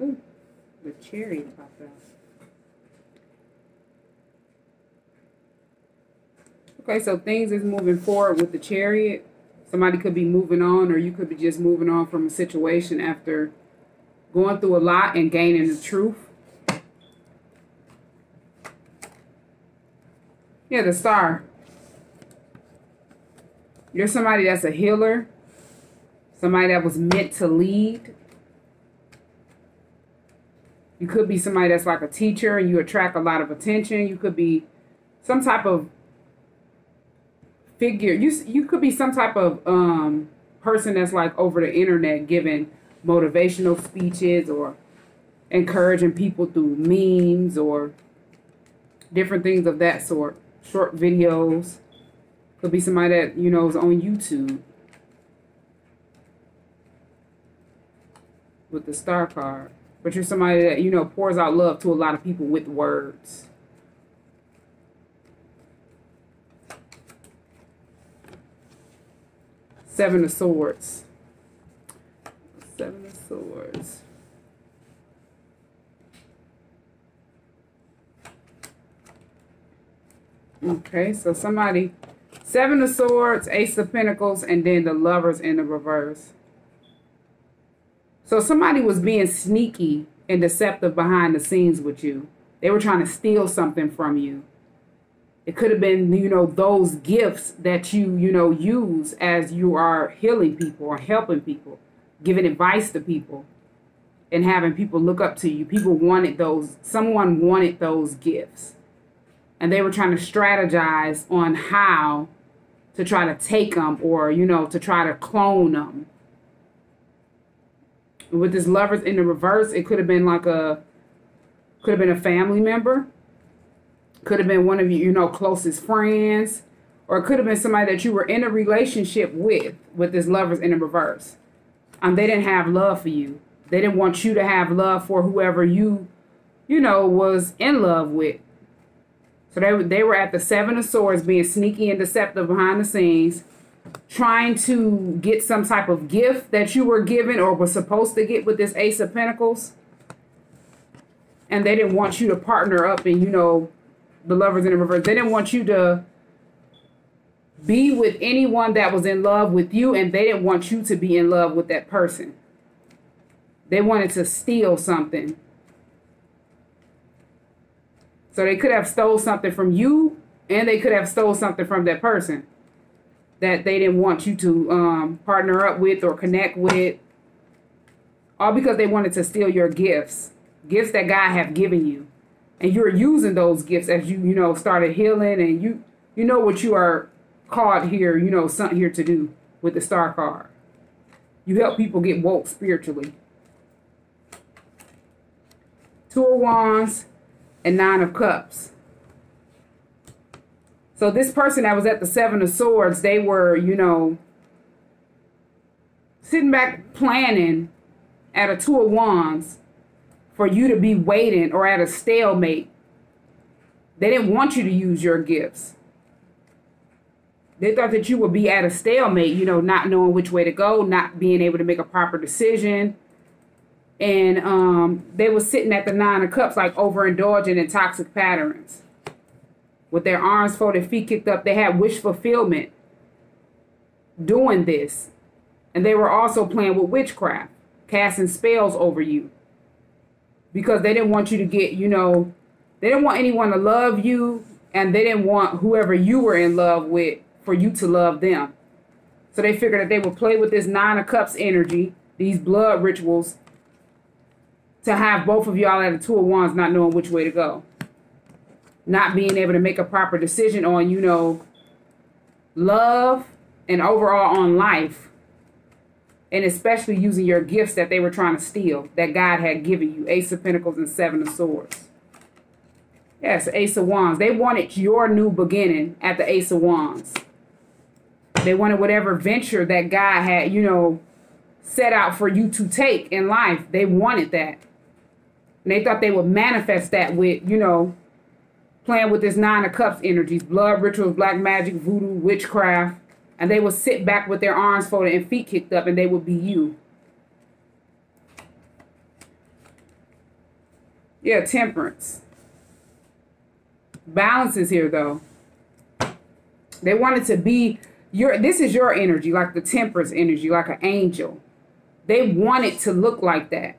Ooh, the chariot popped out. Okay, so things is moving forward with the chariot. Somebody could be moving on, or you could be just moving on from a situation after going through a lot and gaining the truth. Yeah, the star. You're somebody that's a healer, somebody that was meant to lead. You could be somebody that's like a teacher and you attract a lot of attention. You could be some type of figure. You you could be some type of um, person that's like over the internet giving motivational speeches or encouraging people through memes or different things of that sort. Short videos. Could be somebody that, you know, is on YouTube. With the star card. But you're somebody that, you know, pours out love to a lot of people with words. Seven of Swords. Seven of Swords. Okay, so somebody, Seven of Swords, Ace of Pentacles, and then the Lovers in the reverse. So somebody was being sneaky and deceptive behind the scenes with you. They were trying to steal something from you. It could have been, you know, those gifts that you, you know, use as you are healing people or helping people, giving advice to people and having people look up to you. People wanted those, someone wanted those gifts. And they were trying to strategize on how to try to take them or, you know, to try to clone them. With this lovers in the reverse, it could have been like a, could have been a family member could have been one of you, you know, closest friends, or it could have been somebody that you were in a relationship with, with this lovers in the reverse. Um, they didn't have love for you. They didn't want you to have love for whoever you, you know, was in love with. So they, they were at the Seven of Swords being sneaky and deceptive behind the scenes, trying to get some type of gift that you were given or was supposed to get with this Ace of Pentacles. And they didn't want you to partner up and, you know, the lovers in the reverse. They didn't want you to be with anyone that was in love with you, and they didn't want you to be in love with that person. They wanted to steal something. So they could have stole something from you, and they could have stole something from that person that they didn't want you to um, partner up with or connect with. All because they wanted to steal your gifts, gifts that God have given you. And you're using those gifts as you you know started healing and you you know what you are called here you know something here to do with the star card. You help people get woke spiritually. Two of wands and nine of cups so this person that was at the seven of swords they were you know sitting back planning at a two of wands for you to be waiting or at a stalemate. They didn't want you to use your gifts. They thought that you would be at a stalemate, you know, not knowing which way to go, not being able to make a proper decision. And um, they were sitting at the nine of cups, like overindulging in toxic patterns. With their arms folded, feet kicked up, they had wish fulfillment doing this. And they were also playing with witchcraft, casting spells over you because they didn't want you to get, you know, they didn't want anyone to love you and they didn't want whoever you were in love with for you to love them. So they figured that they would play with this Nine of Cups energy, these blood rituals, to have both of y'all at a Two of Wands not knowing which way to go. Not being able to make a proper decision on, you know, love and overall on life and especially using your gifts that they were trying to steal that God had given you Ace of Pentacles and Seven of Swords. Yes, Ace of Wands. They wanted your new beginning at the Ace of Wands. They wanted whatever venture that God had, you know, set out for you to take in life. They wanted that. And they thought they would manifest that with, you know, playing with this Nine of Cups energies, blood rituals, black magic, voodoo, witchcraft, and they would sit back with their arms folded and feet kicked up and they would be you. Yeah, temperance. Balance is here though. They wanted to be your this is your energy, like the temperance energy, like an angel. They want it to look like that.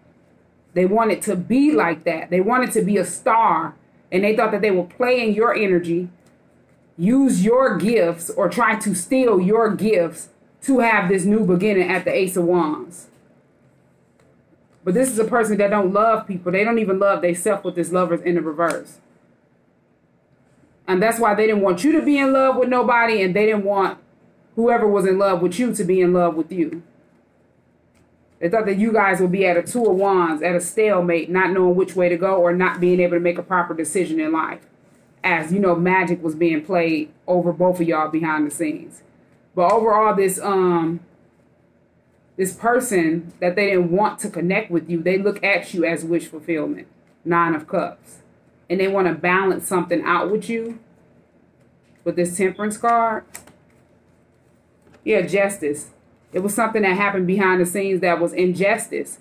They want it to be like that. They wanted to be a star. And they thought that they were playing your energy, use your gifts, or try to steal your gifts to have this new beginning at the Ace of Wands. But this is a person that don't love people. They don't even love themselves with this lovers in the reverse. And that's why they didn't want you to be in love with nobody and they didn't want whoever was in love with you to be in love with you. They thought that you guys would be at a two of wands, at a stalemate, not knowing which way to go or not being able to make a proper decision in life. As you know, magic was being played over both of y'all behind the scenes. But overall, this um this person that they didn't want to connect with you, they look at you as wish fulfillment. Nine of Cups. And they want to balance something out with you with this temperance card. Yeah, justice. It was something that happened behind the scenes that was injustice.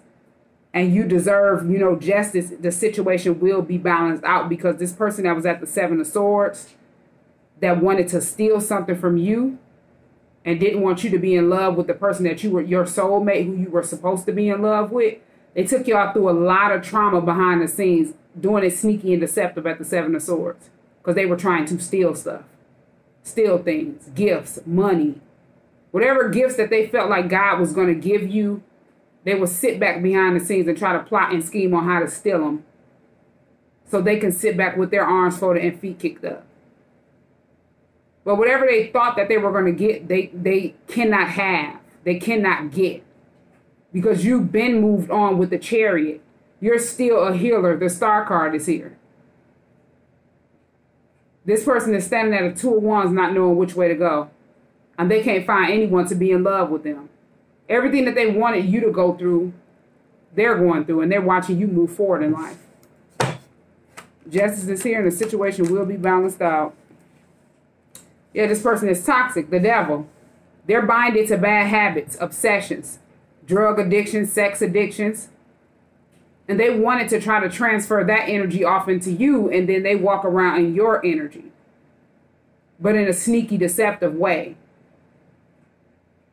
And you deserve, you know, justice. The situation will be balanced out because this person that was at the Seven of Swords that wanted to steal something from you and didn't want you to be in love with the person that you were your soulmate who you were supposed to be in love with. They took y'all through a lot of trauma behind the scenes, doing it sneaky and deceptive at the Seven of Swords because they were trying to steal stuff, steal things, gifts, money, whatever gifts that they felt like God was going to give you. They would sit back behind the scenes and try to plot and scheme on how to steal them so they can sit back with their arms folded and feet kicked up. But whatever they thought that they were going to get, they they cannot have. They cannot get. Because you've been moved on with the chariot. You're still a healer. The star card is here. This person is standing at a two of wands not knowing which way to go. And they can't find anyone to be in love with them. Everything that they wanted you to go through, they're going through, and they're watching you move forward in life. Justice is here, and the situation will be balanced out. Yeah, this person is toxic, the devil. They're binded to bad habits, obsessions, drug addictions, sex addictions. And they wanted to try to transfer that energy off into you, and then they walk around in your energy, but in a sneaky, deceptive way.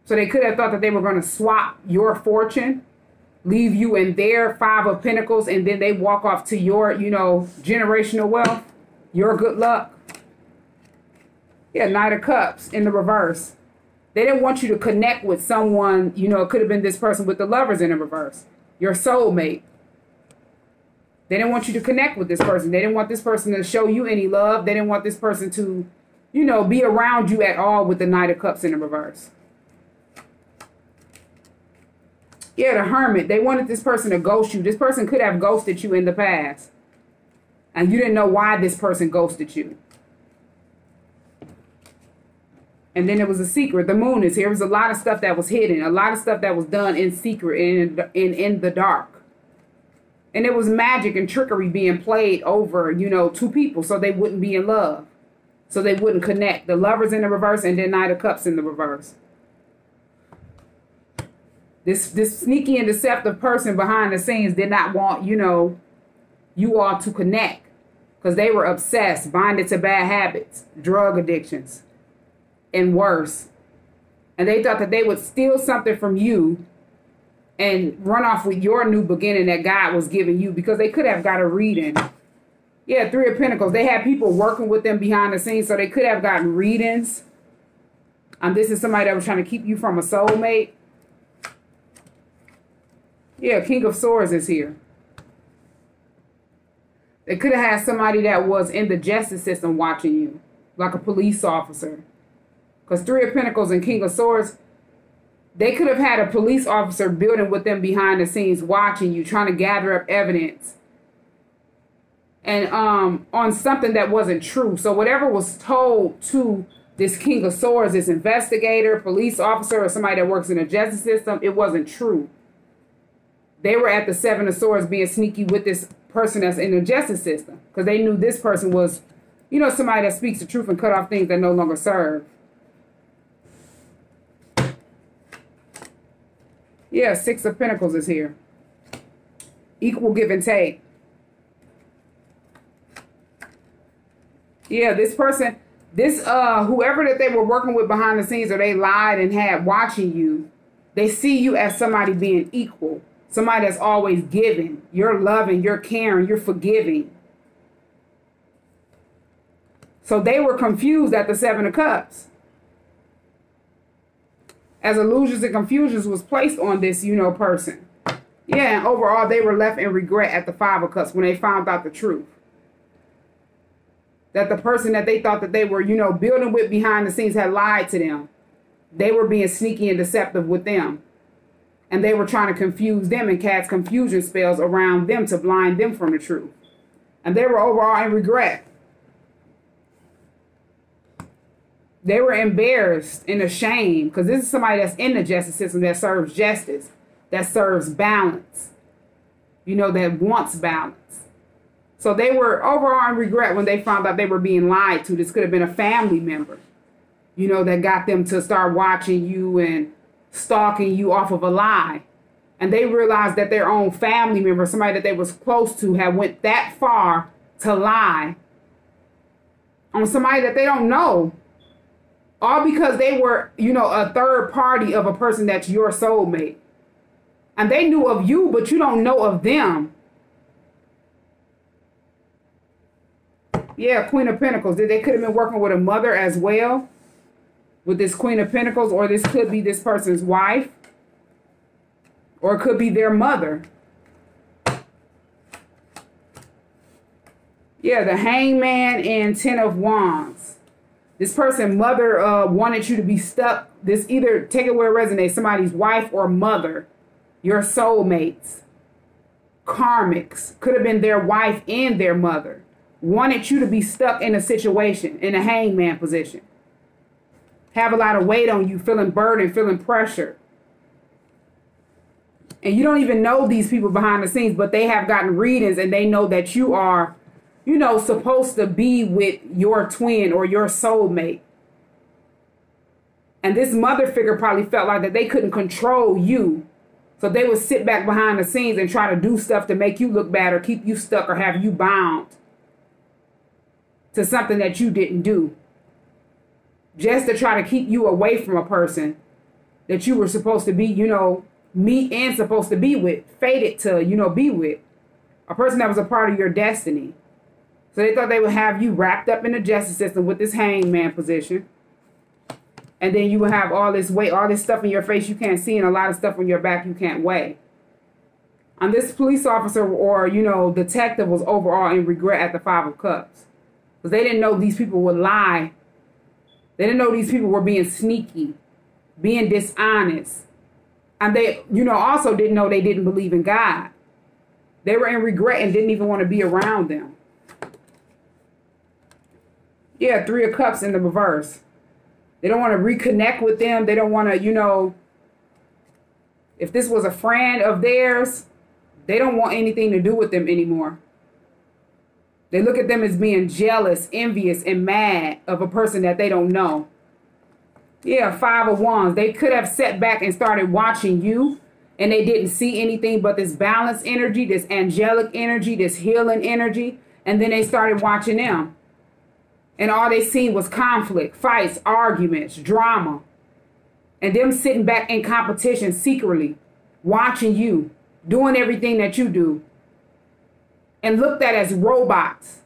So they could have thought that they were going to swap your fortune, leave you in their five of pentacles, and then they walk off to your, you know, generational wealth, your good luck. Yeah, Knight of Cups in the reverse. They didn't want you to connect with someone, you know, it could have been this person with the lovers in the reverse, your soulmate. They didn't want you to connect with this person. They didn't want this person to show you any love. They didn't want this person to, you know, be around you at all with the Knight of Cups in the reverse. Yeah, the Hermit. They wanted this person to ghost you. This person could have ghosted you in the past. And you didn't know why this person ghosted you. And then it was a secret. The moon is here. There was a lot of stuff that was hidden, a lot of stuff that was done in secret in in in the dark. And it was magic and trickery being played over, you know, two people so they wouldn't be in love. So they wouldn't connect. The lovers in the reverse and then Knight of Cups in the reverse. This this sneaky and deceptive person behind the scenes did not want, you know, you all to connect because they were obsessed, bonded to bad habits, drug addictions, and worse. And they thought that they would steal something from you and run off with your new beginning that God was giving you because they could have got a reading. Yeah, Three of Pentacles. They had people working with them behind the scenes, so they could have gotten readings. Um, this is somebody that was trying to keep you from a soulmate. Yeah, King of Swords is here. They could have had somebody that was in the justice system watching you, like a police officer. Because Three of Pentacles and King of Swords, they could have had a police officer building with them behind the scenes, watching you, trying to gather up evidence. And um, on something that wasn't true. So whatever was told to this King of Swords, this investigator, police officer, or somebody that works in the justice system, it wasn't true. They were at the Seven of Swords being sneaky with this person that's in the justice system because they knew this person was, you know, somebody that speaks the truth and cut off things that no longer serve. Yeah, Six of Pentacles is here. Equal give and take. Yeah, this person, this uh whoever that they were working with behind the scenes or they lied and had watching you, they see you as somebody being equal, somebody that's always giving. You're loving, you're caring, you're forgiving. So they were confused at the Seven of Cups. As illusions and confusions was placed on this, you know, person. Yeah, and overall they were left in regret at the Five of Cups when they found out the truth that the person that they thought that they were, you know, building with behind the scenes had lied to them. They were being sneaky and deceptive with them. And they were trying to confuse them and cast confusion spells around them to blind them from the truth. And they were overall in regret. They were embarrassed and ashamed because this is somebody that's in the justice system that serves justice, that serves balance, you know, that wants balance. So they were overall in regret when they found out they were being lied to. This could have been a family member, you know, that got them to start watching you and stalking you off of a lie. And they realized that their own family member, somebody that they was close to, had went that far to lie on somebody that they don't know. All because they were, you know, a third party of a person that's your soulmate. And they knew of you, but you don't know of them. Yeah, Queen of Pentacles. Did they could have been working with a mother as well. With this Queen of Pentacles. Or this could be this person's wife. Or it could be their mother. Yeah, the Hangman and Ten of Wands. This person, mother, uh, wanted you to be stuck. This either, take it where it resonates, somebody's wife or mother. Your soulmates. Karmics. Could have been their wife and their mother wanted you to be stuck in a situation, in a hangman position. Have a lot of weight on you, feeling burdened, feeling pressure. And you don't even know these people behind the scenes, but they have gotten readings and they know that you are, you know, supposed to be with your twin or your soulmate. And this mother figure probably felt like that they couldn't control you. So they would sit back behind the scenes and try to do stuff to make you look bad or keep you stuck or have you bound to something that you didn't do. Just to try to keep you away from a person that you were supposed to be, you know, meet and supposed to be with, fated to, you know, be with. A person that was a part of your destiny. So they thought they would have you wrapped up in the justice system with this hangman position. And then you would have all this weight, all this stuff in your face you can't see, and a lot of stuff on your back you can't weigh. And this police officer or, you know, detective was overall in regret at the Five of Cups. Because they didn't know these people would lie. They didn't know these people were being sneaky, being dishonest. And they, you know, also didn't know they didn't believe in God. They were in regret and didn't even want to be around them. Yeah, Three of Cups in the reverse. They don't want to reconnect with them. They don't want to, you know, if this was a friend of theirs, they don't want anything to do with them anymore. They look at them as being jealous, envious, and mad of a person that they don't know. Yeah, five of wands. They could have sat back and started watching you and they didn't see anything but this balanced energy, this angelic energy, this healing energy. And then they started watching them. And all they seen was conflict, fights, arguments, drama. And them sitting back in competition secretly, watching you, doing everything that you do, and looked at as robots.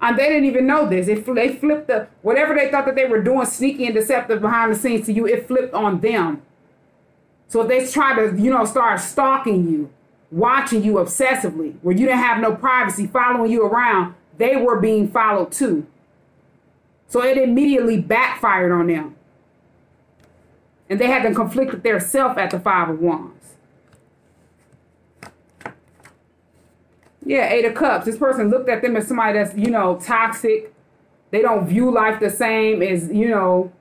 And they didn't even know this. It, they flipped the, whatever they thought that they were doing sneaky and deceptive behind the scenes to you, it flipped on them. So if they try to, you know, start stalking you, watching you obsessively, where you didn't have no privacy, following you around, they were being followed too. So it immediately backfired on them. And they had to conflict with their self at the Five of Wands. Yeah, Eight of Cups. This person looked at them as somebody that's, you know, toxic. They don't view life the same as, you know,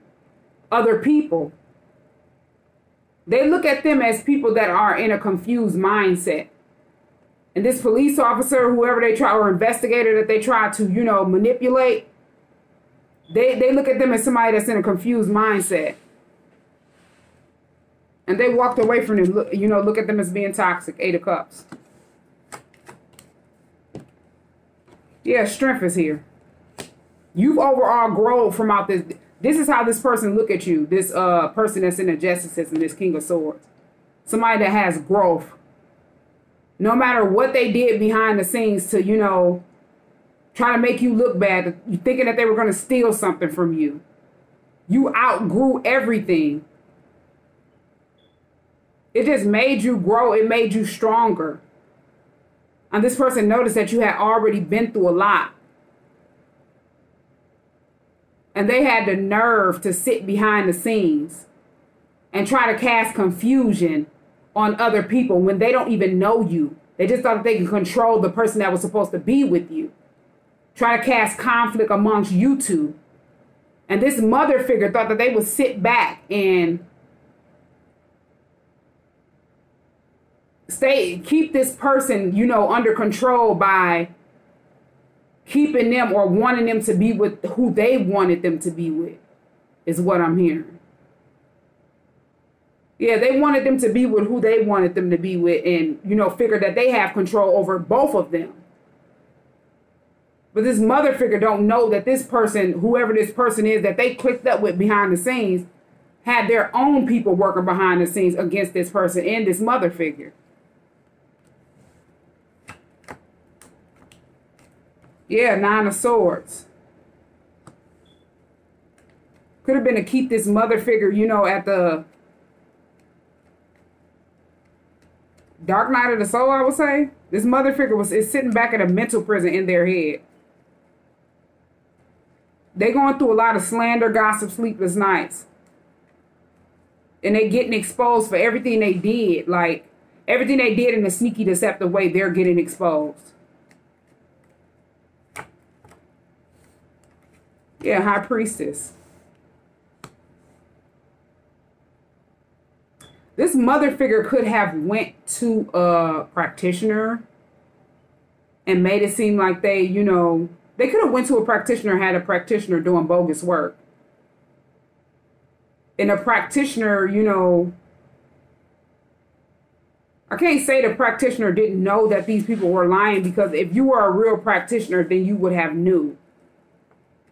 other people. They look at them as people that are in a confused mindset. And this police officer, whoever they try, or investigator that they try to, you know, manipulate, they, they look at them as somebody that's in a confused mindset. And they walked away from them, you know, look at them as being toxic. Eight of Cups. Yeah, strength is here. You've overall grown from out this. This is how this person look at you. This uh person that's in the justice system, this King of Swords, somebody that has growth. No matter what they did behind the scenes to you know try to make you look bad, thinking that they were going to steal something from you. You outgrew everything. It just made you grow. It made you stronger. And this person noticed that you had already been through a lot. And they had the nerve to sit behind the scenes and try to cast confusion on other people when they don't even know you. They just thought they could control the person that was supposed to be with you. Try to cast conflict amongst you two. And this mother figure thought that they would sit back and stay keep this person, you know, under control by keeping them or wanting them to be with who they wanted them to be with, is what I'm hearing. Yeah, they wanted them to be with who they wanted them to be with, and you know, figure that they have control over both of them. But this mother figure don't know that this person, whoever this person is that they clicked up with behind the scenes, had their own people working behind the scenes against this person and this mother figure. Yeah, nine of swords. Could have been to keep this mother figure, you know, at the dark night of the soul, I would say. This mother figure was is sitting back at a mental prison in their head. They going through a lot of slander, gossip, sleepless nights. And they getting exposed for everything they did. Like everything they did in a sneaky, deceptive way, they're getting exposed. Yeah, high priestess. This mother figure could have went to a practitioner and made it seem like they, you know, they could have went to a practitioner, had a practitioner doing bogus work. And a practitioner, you know, I can't say the practitioner didn't know that these people were lying because if you were a real practitioner, then you would have knew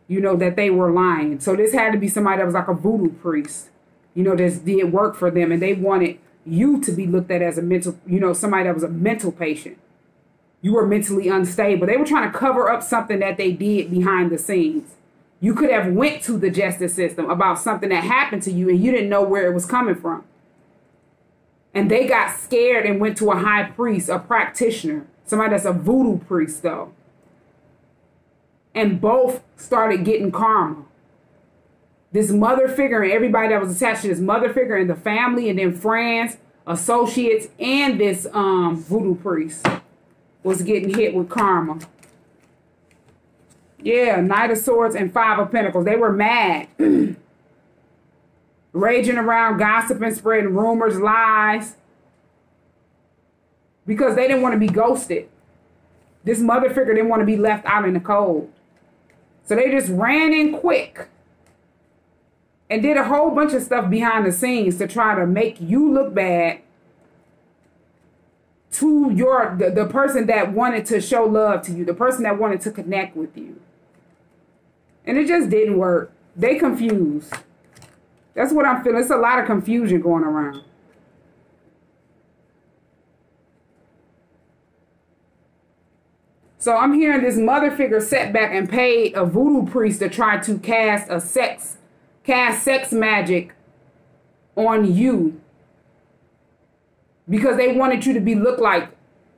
you know, that they were lying. So this had to be somebody that was like a voodoo priest, you know, that did work for them. And they wanted you to be looked at as a mental, you know, somebody that was a mental patient. You were mentally unstable. They were trying to cover up something that they did behind the scenes. You could have went to the justice system about something that happened to you and you didn't know where it was coming from. And they got scared and went to a high priest, a practitioner, somebody that's a voodoo priest though and both started getting karma. This mother figure and everybody that was attached to this mother figure and the family and then friends, associates, and this um, voodoo priest was getting hit with karma. Yeah, Knight of Swords and Five of Pentacles. They were mad. Raging around, gossiping, spreading rumors, lies. Because they didn't want to be ghosted. This mother figure didn't want to be left out in the cold. So they just ran in quick and did a whole bunch of stuff behind the scenes to try to make you look bad to your the, the person that wanted to show love to you, the person that wanted to connect with you. And it just didn't work. They confused. That's what I'm feeling. It's a lot of confusion going around. So I'm hearing this mother figure set back and paid a voodoo priest to try to cast a sex, cast sex magic on you. Because they wanted you to be looked like,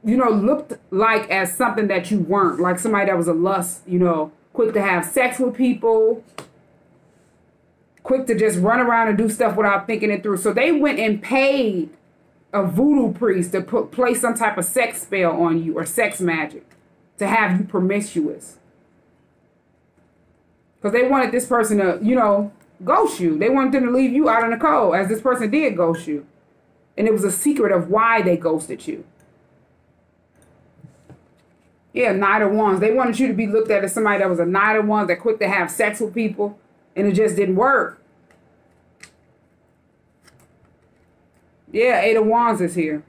you know, looked like as something that you weren't, like somebody that was a lust, you know, quick to have sex with people, quick to just run around and do stuff without thinking it through. So they went and paid a voodoo priest to put play some type of sex spell on you or sex magic to have you promiscuous. Because they wanted this person to, you know, ghost you. They wanted them to leave you out in the cold, as this person did ghost you. And it was a secret of why they ghosted you. Yeah, Knight of Wands. They wanted you to be looked at as somebody that was a Knight of Wands that quick to have sex with people, and it just didn't work. Yeah, Eight of Wands is here.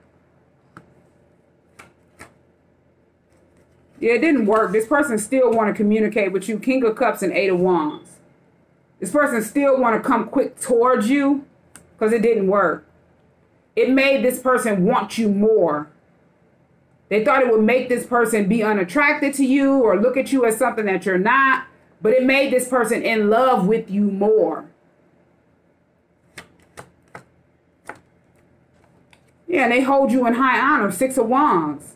Yeah, it didn't work. This person still want to communicate with you. King of Cups and Eight of Wands. This person still want to come quick towards you because it didn't work. It made this person want you more. They thought it would make this person be unattracted to you or look at you as something that you're not, but it made this person in love with you more. Yeah, and they hold you in high honor. Six of Wands.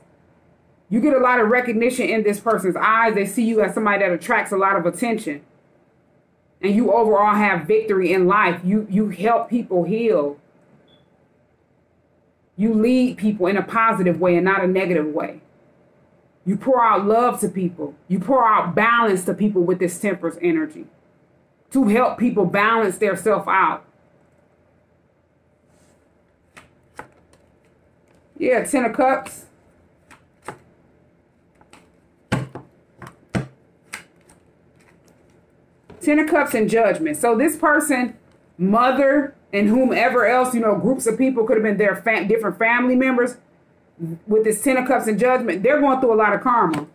You get a lot of recognition in this person's eyes. They see you as somebody that attracts a lot of attention and you overall have victory in life. You you help people heal. You lead people in a positive way and not a negative way. You pour out love to people. You pour out balance to people with this temperance energy to help people balance their self out. Yeah, Ten of Cups. Ten of Cups and Judgment. So this person, mother, and whomever else, you know, groups of people could have been their different family members with this Ten of Cups and Judgment. They're going through a lot of karma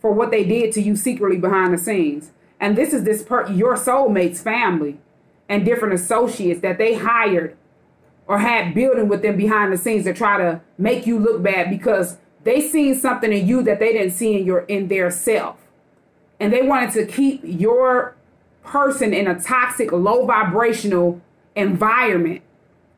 for what they did to you secretly behind the scenes. And this is this per- your soulmate's family and different associates that they hired or had building with them behind the scenes to try to make you look bad because they seen something in you that they didn't see in your in their self. And they wanted to keep your person in a toxic, low vibrational environment.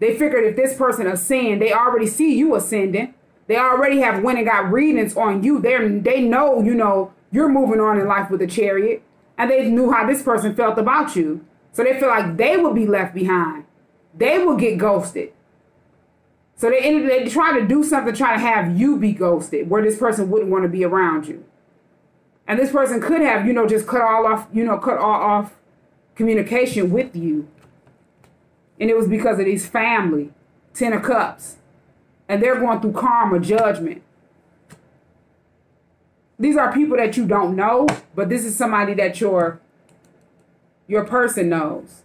They figured if this person ascend, they already see you ascending. They already have went and got readings on you. They they know, you know, you're moving on in life with a chariot. And they knew how this person felt about you. So they feel like they will be left behind. They will get ghosted. So they ended they try to do something, try to have you be ghosted, where this person wouldn't want to be around you. And this person could have, you know, just cut all off, you know, cut all off communication with you. And it was because of these family, Ten of Cups. And they're going through karma, judgment. These are people that you don't know, but this is somebody that your your person knows.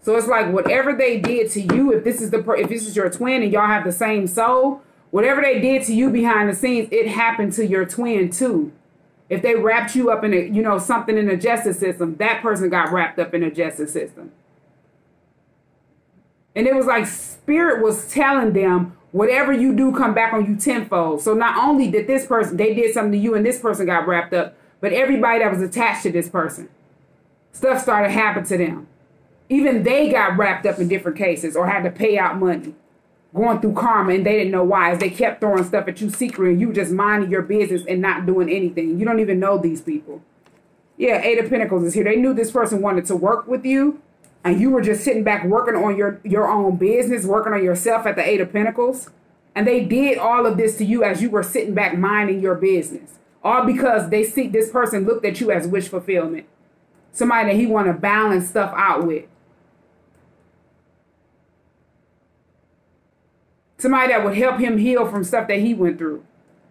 So it's like whatever they did to you, if this is the if this is your twin and y'all have the same soul, whatever they did to you behind the scenes, it happened to your twin too. If they wrapped you up in a, you know, something in the justice system, that person got wrapped up in the justice system. And it was like spirit was telling them, whatever you do, come back on you tenfold. So not only did this person, they did something to you and this person got wrapped up, but everybody that was attached to this person, stuff started happening to them. Even they got wrapped up in different cases or had to pay out money going through karma and they didn't know why as they kept throwing stuff at you secretly and you just minding your business and not doing anything. You don't even know these people. Yeah, Eight of Pentacles is here. They knew this person wanted to work with you and you were just sitting back working on your, your own business, working on yourself at the Eight of Pentacles. And they did all of this to you as you were sitting back minding your business. All because they see this person looked at you as wish fulfillment. Somebody that he want to balance stuff out with. Somebody that would help him heal from stuff that he went through.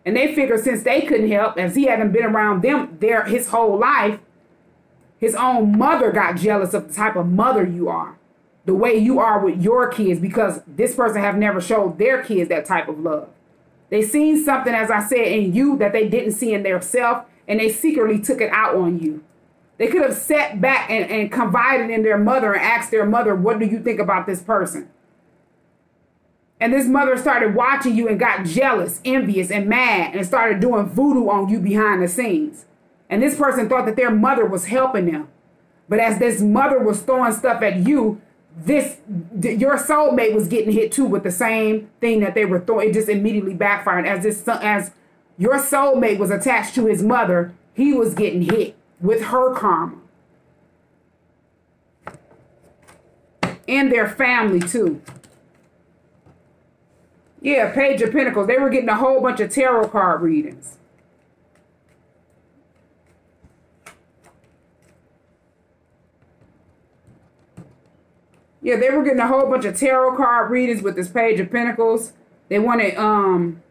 And they figured since they couldn't help, as he hadn't been around them there his whole life, his own mother got jealous of the type of mother you are, the way you are with your kids, because this person have never showed their kids that type of love. They seen something, as I said, in you that they didn't see in their self, and they secretly took it out on you. They could have sat back and, and confided in their mother and asked their mother, what do you think about this person? And this mother started watching you and got jealous, envious, and mad and started doing voodoo on you behind the scenes. And this person thought that their mother was helping them. But as this mother was throwing stuff at you, this your soulmate was getting hit too with the same thing that they were throwing. It just immediately backfired. As this as your soulmate was attached to his mother, he was getting hit with her karma. And their family too. Yeah, Page of Pentacles. They were getting a whole bunch of tarot card readings. Yeah, they were getting a whole bunch of tarot card readings with this Page of Pentacles. They wanted, um,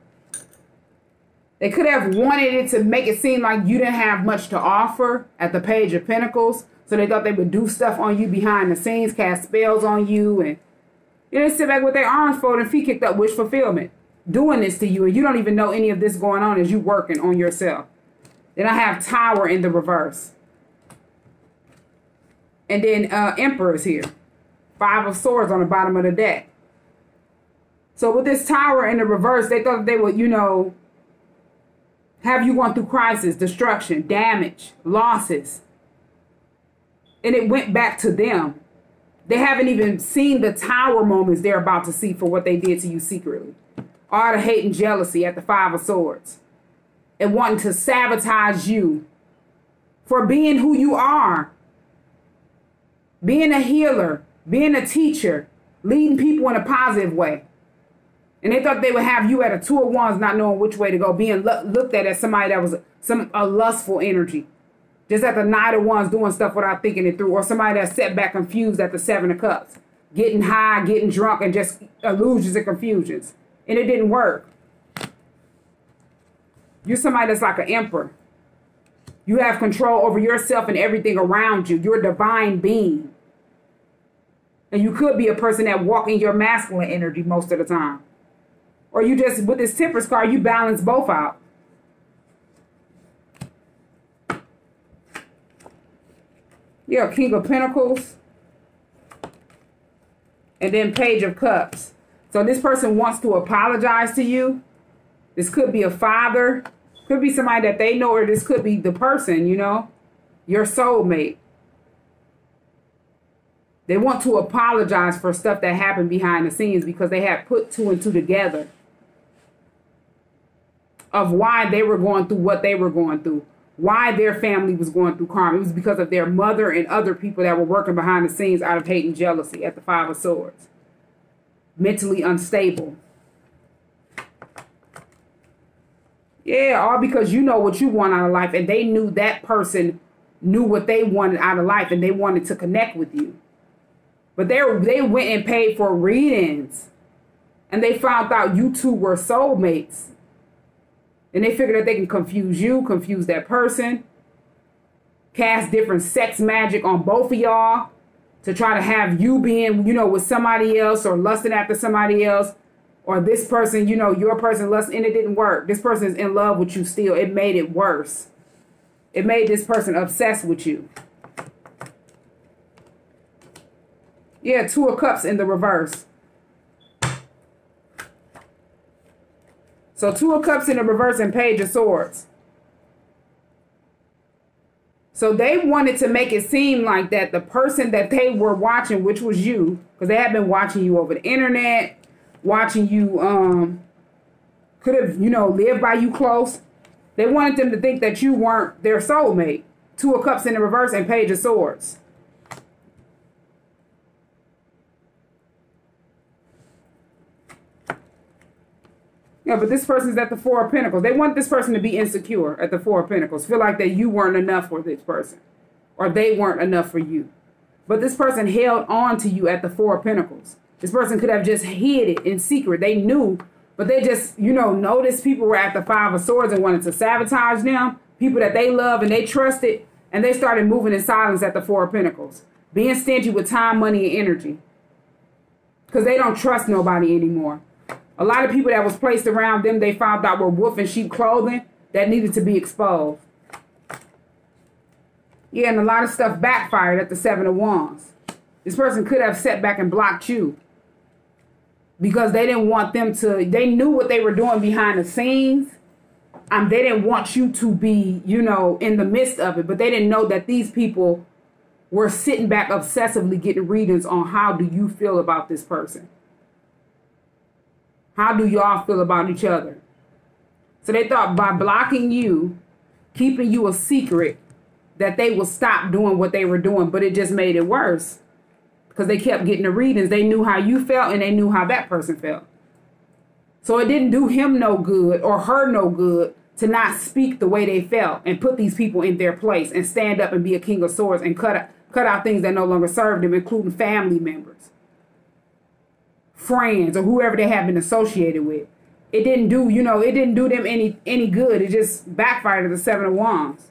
they could have wanted it to make it seem like you didn't have much to offer at the Page of Pentacles. So they thought they would do stuff on you behind the scenes, cast spells on you, and you know, sit back with their arms folded and feet kicked up, wish fulfillment, doing this to you, and you don't even know any of this going on as you working on yourself. Then I have Tower in the reverse. And then uh, Emperor is here. Five of Swords on the bottom of the deck. So with this Tower in the reverse, they thought they would, you know, have you gone through crisis, destruction, damage, losses. And it went back to them. They haven't even seen the tower moments they're about to see for what they did to you secretly. All the hate and jealousy at the Five of Swords. And wanting to sabotage you for being who you are. Being a healer, being a teacher, leading people in a positive way. And they thought they would have you at a two of wands, not knowing which way to go, being lo- looked at as somebody that was some a lustful energy. Just at the knight of wands doing stuff without thinking it through, or somebody that's set back confused at the seven of cups, getting high, getting drunk, and just illusions and confusions. And it didn't work. You're somebody that's like an emperor. You have control over yourself and everything around you. You're a divine being. And you could be a person that walk in your masculine energy most of the time. Or you just, with this Temperance card, you balance both out. Yeah, King of Pentacles. And then Page of Cups. So this person wants to apologize to you. This could be a father. Could be somebody that they know, or this could be the person, you know, your soulmate. They want to apologize for stuff that happened behind the scenes because they had put two and two together of why they were going through what they were going through, why their family was going through karma. It was because of their mother and other people that were working behind the scenes out of hate and jealousy at the Five of Swords. Mentally unstable. Yeah, all because you know what you want out of life, and they knew that person knew what they wanted out of life, and they wanted to connect with you. But they they went and paid for readings, and they found out you two were soulmates. And they figure that they can confuse you, confuse that person, cast different sex magic on both of y'all to try to have you being, you know, with somebody else or lusting after somebody else. Or this person, you know, your person lust and it didn't work. This person is in love with you still. It made it worse. It made this person obsessed with you. Yeah, two of cups in the reverse. So two of cups in the reverse and page of swords. So they wanted to make it seem like that the person that they were watching, which was you, because they had been watching you over the internet, watching you, um, could have, you know, lived by you close. They wanted them to think that you weren't their soulmate. Two of cups in the reverse and page of swords. Yeah, but this person's at the Four of Pentacles. They want this person to be insecure at the Four of Pentacles. Feel like that you weren't enough for this person. Or they weren't enough for you. But this person held on to you at the Four of Pentacles. This person could have just hid it in secret. They knew, but they just, you know, noticed people were at the Five of Swords and wanted to sabotage them. People that they love and they trusted. And they started moving in silence at the Four of Pentacles. Being stingy with time, money, and energy. Because they don't trust nobody anymore. A lot of people that was placed around them, they found out were wolf and sheep clothing that needed to be exposed. Yeah, and a lot of stuff backfired at the Seven of Wands. This person could have set back and blocked you because they didn't want them to, they knew what they were doing behind the scenes. Um, they didn't want you to be, you know, in the midst of it, but they didn't know that these people were sitting back obsessively getting readings on how do you feel about this person. How do y'all feel about each other? So they thought by blocking you, keeping you a secret, that they would stop doing what they were doing, but it just made it worse. Because they kept getting the readings. They knew how you felt and they knew how that person felt. So it didn't do him no good or her no good to not speak the way they felt and put these people in their place and stand up and be a king of swords and cut cut out things that no longer served them, including family members friends or whoever they have been associated with. It didn't do, you know, it didn't do them any any good. It just backfired to the seven of wands.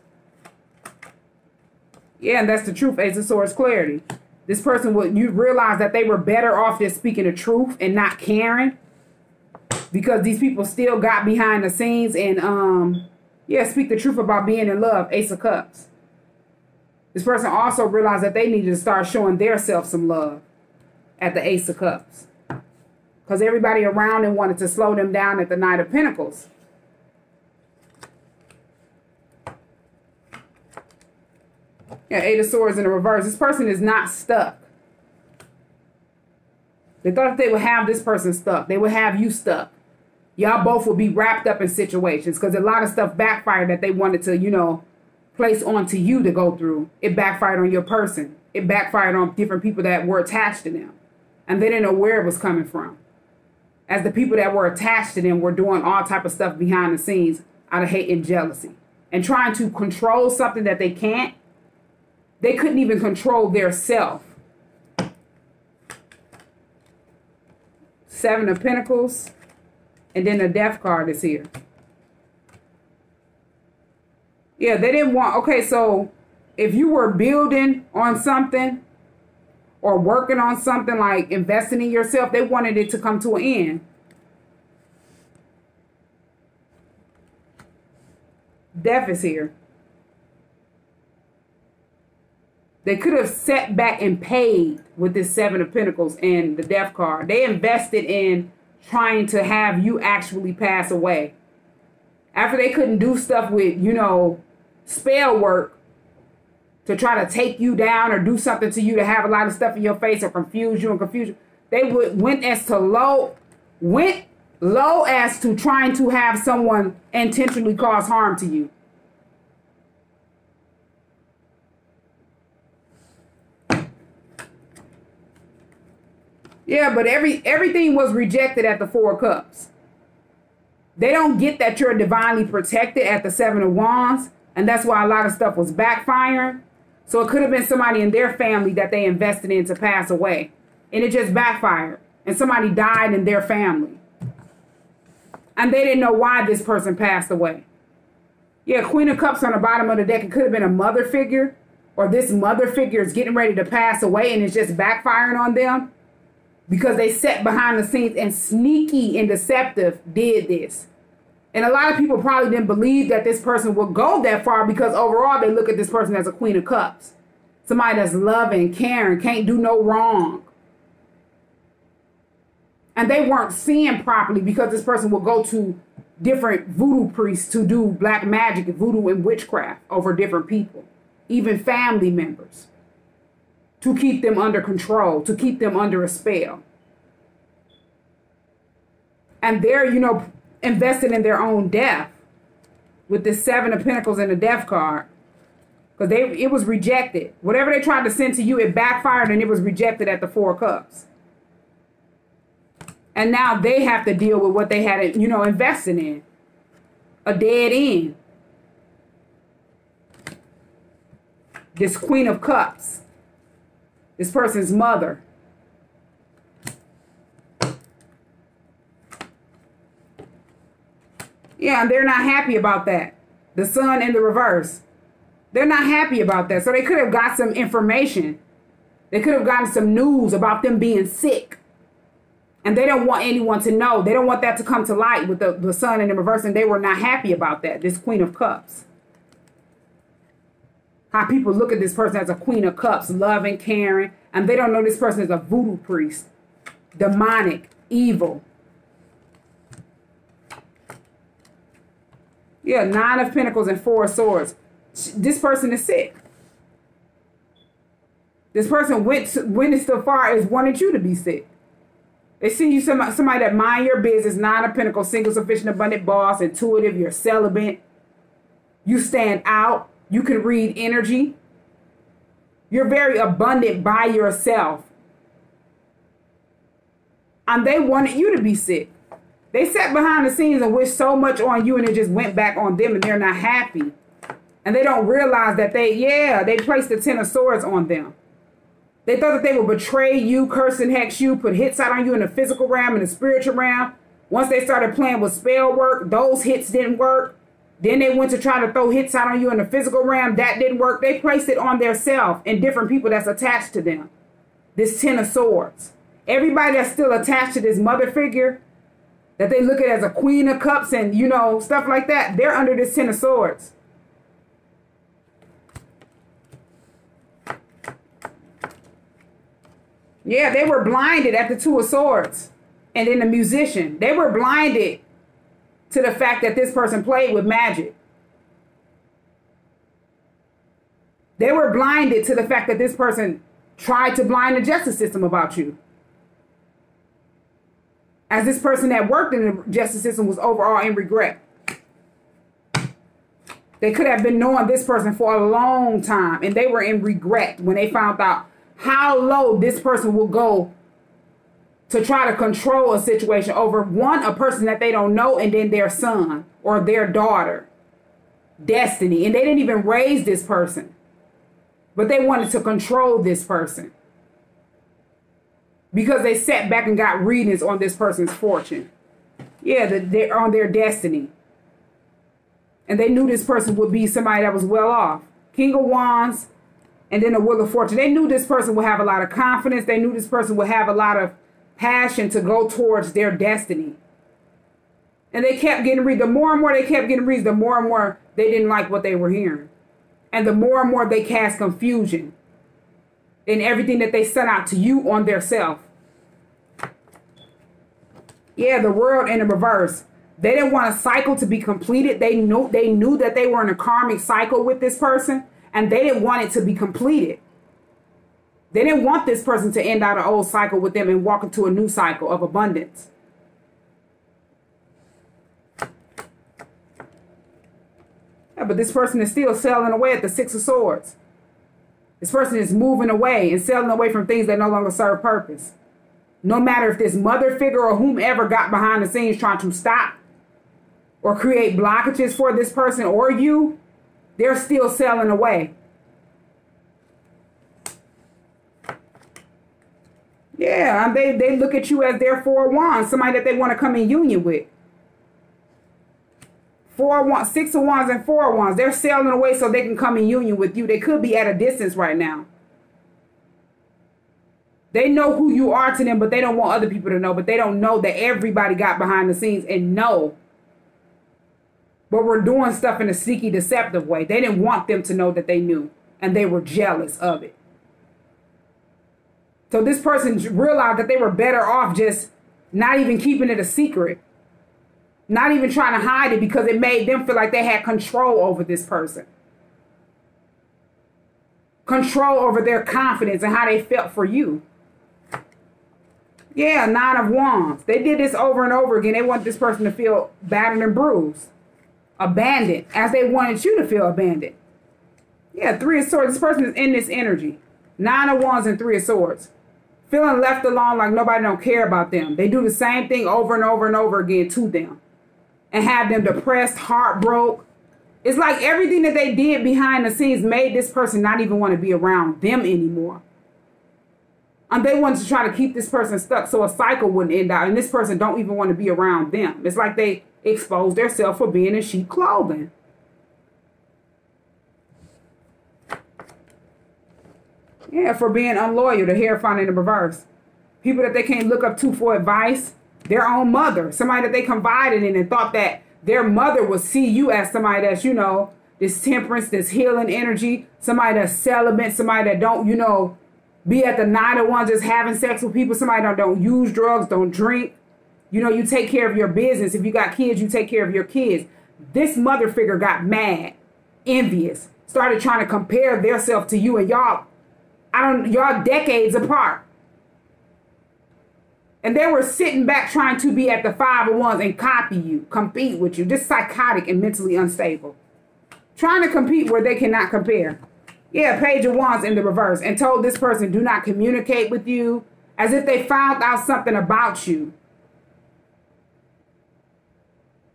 Yeah, and that's the truth, Ace of Swords clarity. This person would you realize that they were better off just speaking the truth and not caring. Because these people still got behind the scenes and um Yeah, speak the truth about being in love. Ace of Cups. This person also realized that they needed to start showing their self some love at the Ace of Cups. Because everybody around them wanted to slow them down at the Knight of Pentacles. Yeah, Eight of Swords in the reverse. This person is not stuck. They thought if they would have this person stuck, they would have you stuck. Y'all both would be wrapped up in situations because a lot of stuff backfired that they wanted to, you know, place onto you to go through. It backfired on your person. It backfired on different people that were attached to them. And they didn't know where it was coming from. As the people that were attached to them were doing all type of stuff behind the scenes out of hate and jealousy. And trying to control something that they can't. They couldn't even control their self Seven of Pentacles. And then the Death card is here. Yeah, they didn't want... Okay, so if you were building on something or working on something like investing in yourself, they wanted it to come to an end. Death is here. They could have sat back and paid with this Seven of Pentacles and the Death card. They invested in trying to have you actually pass away. After they couldn't do stuff with, you know, spell work to try to take you down or do something to you to have a lot of stuff in your face or confuse you and confuse you, they would went as to low, went low as to trying to have someone intentionally cause harm to you. Yeah, but every everything was rejected at the four cups. They don't get that you're divinely protected at the seven of wands, and that's why a lot of stuff was backfiring. So it could have been somebody in their family that they invested in to pass away, and it just backfired, and somebody died in their family, and they didn't know why this person passed away. Yeah, Queen of Cups on the bottom of the deck. It could have been a mother figure, or this mother figure is getting ready to pass away, and it's just backfiring on them because they sat behind the scenes and sneaky and deceptive did this. And a lot of people probably didn't believe that this person would go that far because overall they look at this person as a queen of cups. Somebody that's loving, caring, can't do no wrong. And they weren't seeing properly because this person will go to different voodoo priests to do black magic, voodoo, and witchcraft over different people, even family members to keep them under control, to keep them under a spell. And they're, you know, invested in their own death with the Seven of Pentacles and the Death card. Because they it was rejected. Whatever they tried to send to you, it backfired and it was rejected at the Four Cups. And now they have to deal with what they had, you know, invested in. A dead end. This Queen of Cups this person's mother. Yeah, and they're not happy about that. The sun in the reverse. They're not happy about that. So they could have got some information. They could have gotten some news about them being sick. And they don't want anyone to know. They don't want that to come to light with the, the sun in the reverse. And they were not happy about that. This Queen of Cups how people look at this person as a queen of cups, loving, caring, and they don't know this person is a voodoo priest, demonic, evil. Yeah, nine of pentacles and four of swords. This person is sick. This person went to, went so far as wanted you to be sick. They see you somebody, somebody that mind your business, nine of pentacles, single, sufficient, abundant, boss, intuitive, you're celibate. You stand out you can read energy. You're very abundant by yourself. And they wanted you to be sick. They sat behind the scenes and wished so much on you and it just went back on them and they're not happy. And they don't realize that they, yeah, they placed the Ten of Swords on them. They thought that they would betray you, curse and hex you, put hits out on you in the physical realm and the spiritual realm. Once they started playing with spell work, those hits didn't work. Then they went to try to throw hits out on you in the physical realm. That didn't work. They placed it on their self and different people that's attached to them. This Ten of Swords. Everybody that's still attached to this mother figure, that they look at as a queen of cups and, you know, stuff like that, they're under this ten of swords. Yeah, they were blinded at the two of swords. And then the Magician, they were blinded to the fact that this person played with magic. They were blinded to the fact that this person tried to blind the justice system about you. As this person that worked in the justice system was overall in regret. They could have been knowing this person for a long time and they were in regret when they found out how low this person will go to try to control a situation over one, a person that they don't know, and then their son or their daughter. Destiny. And they didn't even raise this person, but they wanted to control this person because they sat back and got readings on this person's fortune. Yeah, they're on their destiny. And they knew this person would be somebody that was well off. King of Wands and then the Wheel of Fortune. They knew this person would have a lot of confidence. They knew this person would have a lot of passion to go towards their destiny. And they kept getting read. The more and more they kept getting read, the more and more they didn't like what they were hearing. And the more and more they cast confusion in everything that they sent out to you on their self. Yeah, the world in the reverse. They didn't want a cycle to be completed. They knew they knew that they were in a karmic cycle with this person, and they didn't want it to be completed. They didn't want this person to end out an old cycle with them and walk into a new cycle of abundance. Yeah, but this person is still selling away at the Six of Swords. This person is moving away and selling away from things that no longer serve purpose. No matter if this mother figure or whomever got behind the scenes trying to stop or create blockages for this person or you, they're still selling away. Yeah, they, they look at you as their four wands, somebody that they want to come in union with. Four wands, six of wands and four wands. They're sailing away so they can come in union with you. They could be at a distance right now. They know who you are to them, but they don't want other people to know. But they don't know that everybody got behind the scenes and know. But we're doing stuff in a sneaky, deceptive way. They didn't want them to know that they knew, and they were jealous of it. So this person realized that they were better off just not even keeping it a secret, not even trying to hide it because it made them feel like they had control over this person. Control over their confidence and how they felt for you. Yeah, nine of wands. They did this over and over again. They want this person to feel battered and bruised, abandoned, as they wanted you to feel abandoned. Yeah, three of swords. This person is in this energy. Nine of wands and three of swords feeling left alone like nobody don't care about them. They do the same thing over and over and over again to them and have them depressed, heartbroken. It's like everything that they did behind the scenes made this person not even want to be around them anymore. And they wanted to try to keep this person stuck so a cycle wouldn't end out. And this person don't even want to be around them. It's like they exposed themselves for being in sheep clothing. Yeah, for being unloyal, the Hierophant finding the reverse. People that they can't look up to for advice. Their own mother. Somebody that they confided in and thought that their mother would see you as somebody that's, you know, this temperance, this healing energy, somebody that's celibate, somebody that don't, you know, be at the Knight of one just having sex with people, somebody that don't use drugs, don't drink. You know, you take care of your business. If you got kids, you take care of your kids. This mother figure got mad, envious, started trying to compare theirself to you, and y'all I don't, y'all decades apart. And they were sitting back trying to be at the five of Wands and copy you, compete with you, just psychotic and mentally unstable. Trying to compete where they cannot compare. Yeah, page of wands in the reverse and told this person do not communicate with you as if they found out something about you.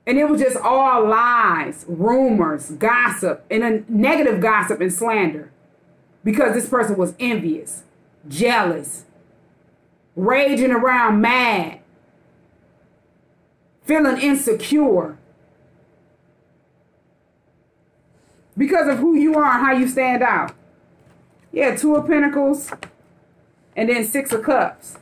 And it was just all lies, rumors, gossip, and a negative gossip and slander because this person was envious, jealous, raging around mad, feeling insecure because of who you are and how you stand out. Yeah, Two of Pentacles and then Six of Cups.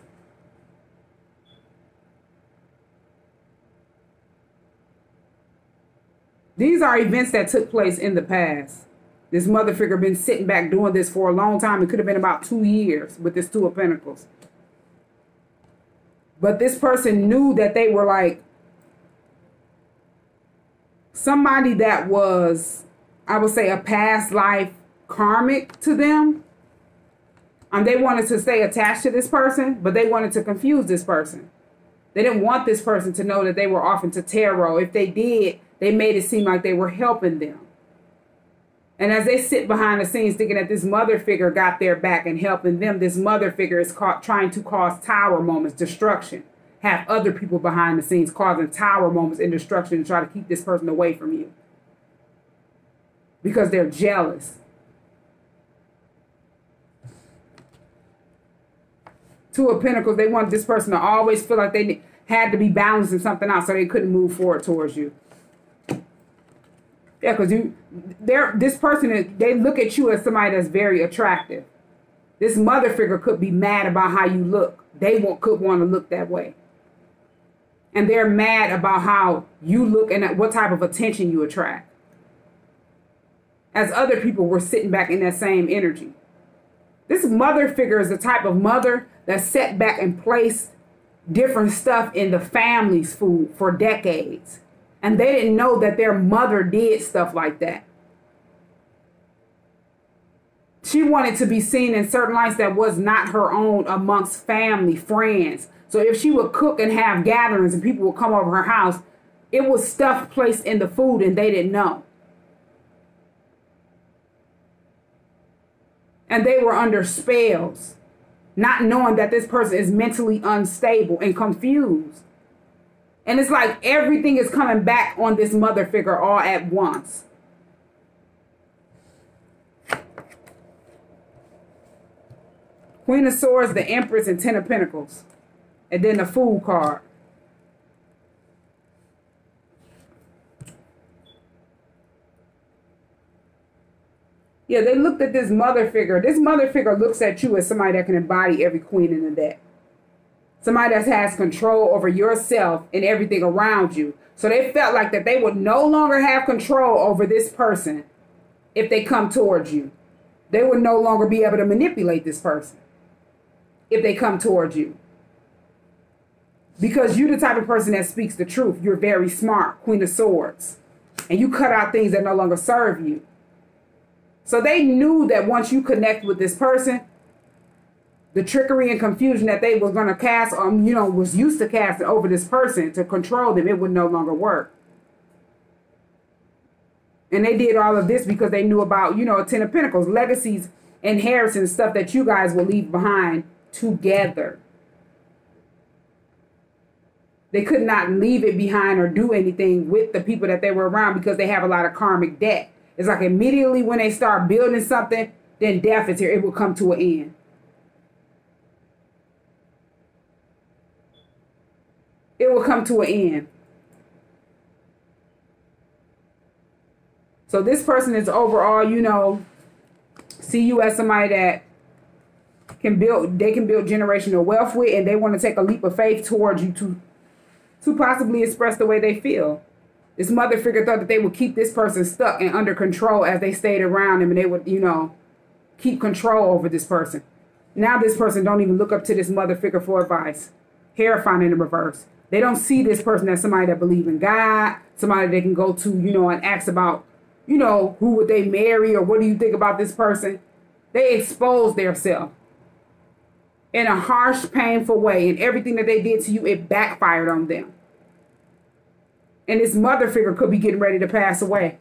These are events that took place in the past. This mother figure been sitting back doing this for a long time. It could have been about two years with this Two of Pentacles. But this person knew that they were like somebody that was, I would say, a past life karmic to them. And they wanted to stay attached to this person, but they wanted to confuse this person. They didn't want this person to know that they were off into tarot. If they did, they made it seem like they were helping them. And as they sit behind the scenes thinking that this mother figure got their back and helping them, this mother figure is trying to cause tower moments, destruction. Have other people behind the scenes causing tower moments and destruction to try to keep this person away from you. Because they're jealous. Two of Pentacles, they want this person to always feel like they had to be balancing something out so they couldn't move forward towards you. Yeah, because you, they're this person they look at you as somebody that's very attractive. This mother figure could be mad about how you look. They won't, could want to look that way, and they're mad about how you look and what type of attention you attract. As other people were sitting back in that same energy. This mother figure is the type of mother that set back and placed different stuff in the family's food for decades and they didn't know that their mother did stuff like that. She wanted to be seen in certain lights that was not her own amongst family, friends. So if she would cook and have gatherings and people would come over her house, it was stuff placed in the food and they didn't know. And they were under spells, not knowing that this person is mentally unstable and confused. And it's like everything is coming back on this mother figure all at once. Queen of Swords, the Empress, and Ten of Pentacles. And then the Fool card. Yeah, they looked at this mother figure. This mother figure looks at you as somebody that can embody every queen in the deck somebody that has control over yourself and everything around you. So they felt like that they would no longer have control over this person if they come towards you. They would no longer be able to manipulate this person if they come towards you. Because you're the type of person that speaks the truth. You're very smart, Queen of Swords. And you cut out things that no longer serve you. So they knew that once you connect with this person, the trickery and confusion that they were going to cast um you know was used to casting over this person to control them it would no longer work. And they did all of this because they knew about you know ten of pentacles legacies inheritance stuff that you guys will leave behind together. They could not leave it behind or do anything with the people that they were around because they have a lot of karmic debt. It's like immediately when they start building something then death is here. It will come to an end it will come to an end. So this person is overall, you know, see you as somebody that can build, they can build generational wealth with, and they want to take a leap of faith towards you to, to possibly express the way they feel. This mother figure thought that they would keep this person stuck and under control as they stayed around him, and they would, you know, keep control over this person. Now this person don't even look up to this mother figure for advice. Hierophant in the reverse. They don't see this person as somebody that believe in God, somebody they can go to, you know, and ask about, you know, who would they marry or what do you think about this person? They expose themselves in a harsh, painful way, and everything that they did to you, it backfired on them. And this mother figure could be getting ready to pass away.